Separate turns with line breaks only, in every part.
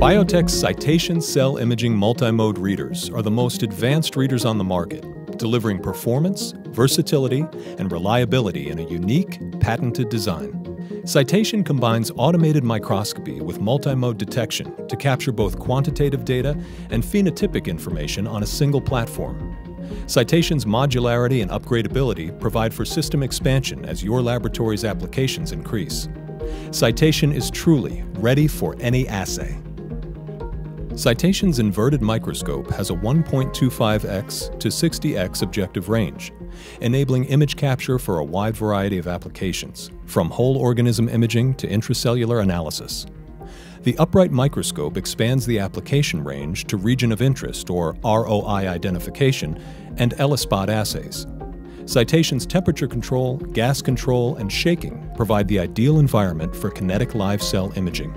BioTek's Cytation Cell Imaging Multimode readers are the most advanced readers on the market, delivering performance, versatility, and reliability in a unique, patented design. Cytation combines automated microscopy with multimode detection to capture both quantitative data and phenotypic information on a single platform. Cytation's modularity and upgradability provide for system expansion as your laboratory's applications increase. Cytation is truly ready for any assay. Cytation's inverted microscope has a 1.25x to 60x objective range, enabling image capture for a wide variety of applications, from whole organism imaging to intracellular analysis. The upright microscope expands the application range to region of interest or ROI identification and ELISpot assays. Cytation's temperature control, gas control, and shaking provide the ideal environment for kinetic live cell imaging.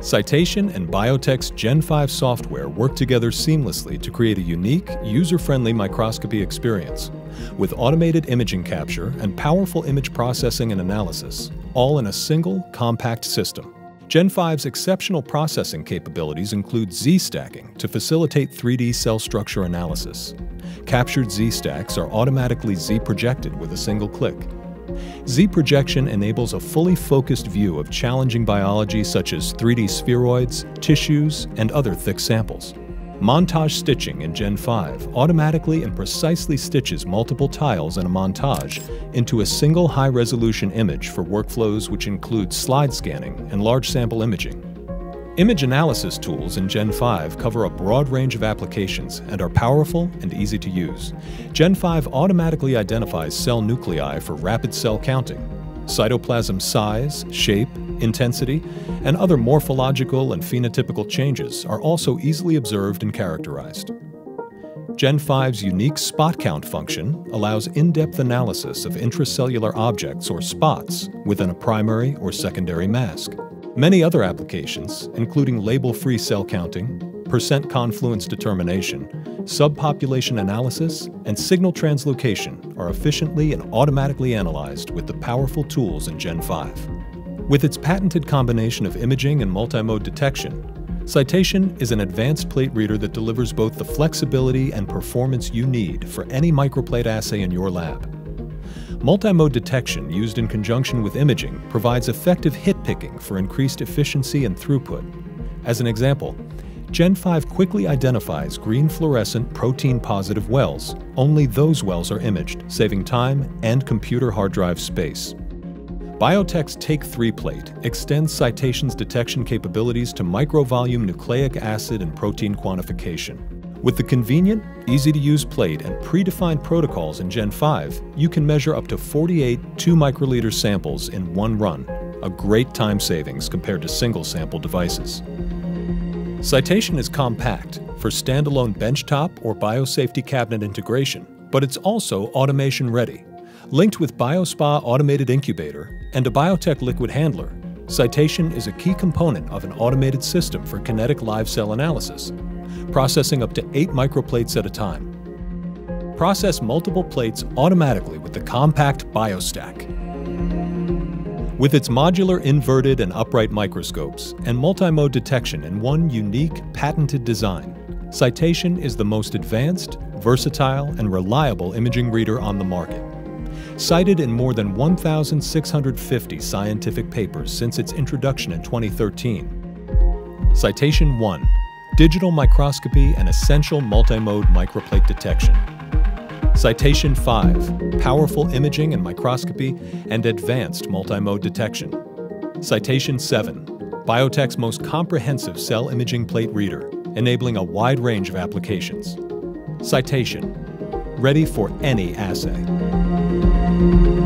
Cytation and BioTek's Gen 5 software work together seamlessly to create a unique, user-friendly microscopy experience, with automated imaging capture and powerful image processing and analysis, all in a single, compact system. Gen 5's exceptional processing capabilities include Z-stacking to facilitate 3D cell structure analysis. Captured Z-stacks are automatically Z-projected with a single click, Z-projection enables a fully focused view of challenging biology such as 3D spheroids, tissues, and other thick samples. Montage stitching in Gen 5 automatically and precisely stitches multiple tiles in a montage into a single high-resolution image for workflows which include slide scanning and large sample imaging. Image analysis tools in Gen 5 cover a broad range of applications and are powerful and easy to use. Gen 5 automatically identifies cell nuclei for rapid cell counting. Cytoplasm size, shape, intensity, and other morphological and phenotypical changes are also easily observed and characterized. Gen 5's unique spot count function allows in-depth analysis of intracellular objects or spots within a primary or secondary mask. Many other applications, including label-free cell counting, percent confluence determination, subpopulation analysis, and signal translocation are efficiently and automatically analyzed with the powerful tools in Gen 5. With its patented combination of imaging and multimode detection, Cytation is an advanced plate reader that delivers both the flexibility and performance you need for any microplate assay in your lab. Multimode detection used in conjunction with imaging provides effective hit picking for increased efficiency and throughput. As an example, Gen 5 quickly identifies green fluorescent protein-positive wells. Only those wells are imaged, saving time and computer hard drive space. BioTek's Take 3 plate extends Cytation's detection capabilities to microvolume nucleic acid and protein quantification. With the convenient, easy-to-use plate and predefined protocols in Gen 5, you can measure up to 48 2 microliter samples in one run, a great time savings compared to single-sample devices. Cytation is compact for standalone benchtop or biosafety cabinet integration, but it's also automation ready. Linked with BioSpa automated incubator and a BioTek liquid handler, Cytation is a key component of an automated system for kinetic live cell analysis, processing up to 8 microplates at a time. Process multiple plates automatically with the compact BioStack. With its modular inverted and upright microscopes and multimode detection in one unique, patented design, Cytation is the most advanced, versatile, and reliable imaging reader on the market. Cited in more than 1,650 scientific papers since its introduction in 2013, Cytation 1 digital microscopy and essential multimode microplate detection. Cytation 5, powerful imaging and microscopy and advanced multimode detection. Cytation 7, BioTek's most comprehensive cell imaging plate reader, enabling a wide range of applications. Cytation, ready for any assay. Thank you.